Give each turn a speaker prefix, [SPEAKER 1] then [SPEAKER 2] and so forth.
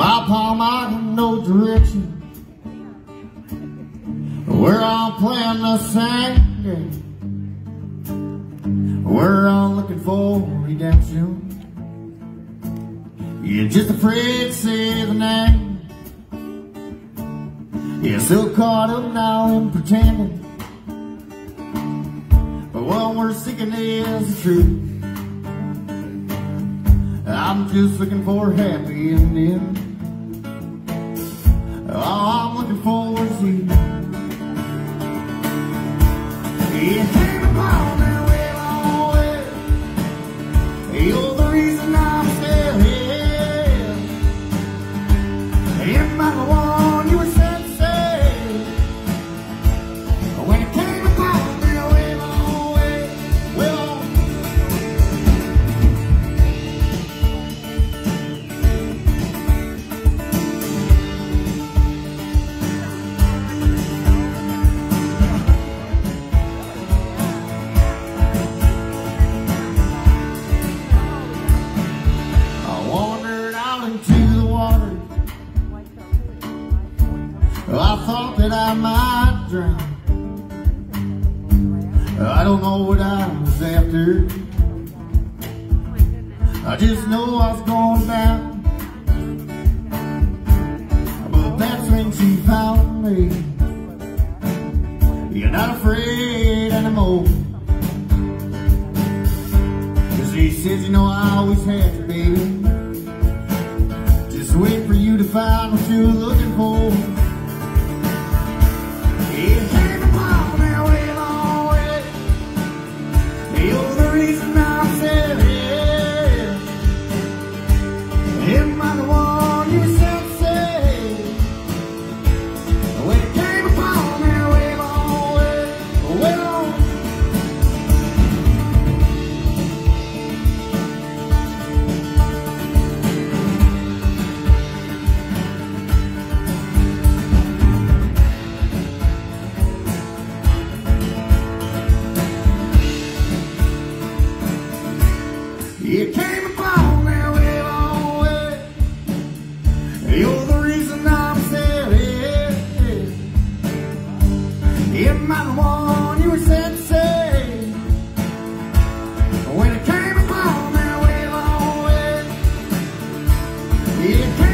[SPEAKER 1] My palm, out in no direction. We're all playing the same game. We're all looking for redemption. You're just afraid to say the name. You're so caught up now in pretending. But what we're seeking is the truth. I'm just looking for a happy ending. All I'm looking for is you. You I thought that I might drown. I don't know what I was after. I just know I was going down. But that's when she found me. You're not afraid anymore. Cause he says, you know, I always had you, baby. Just wait for you to find what you're looking for. Ele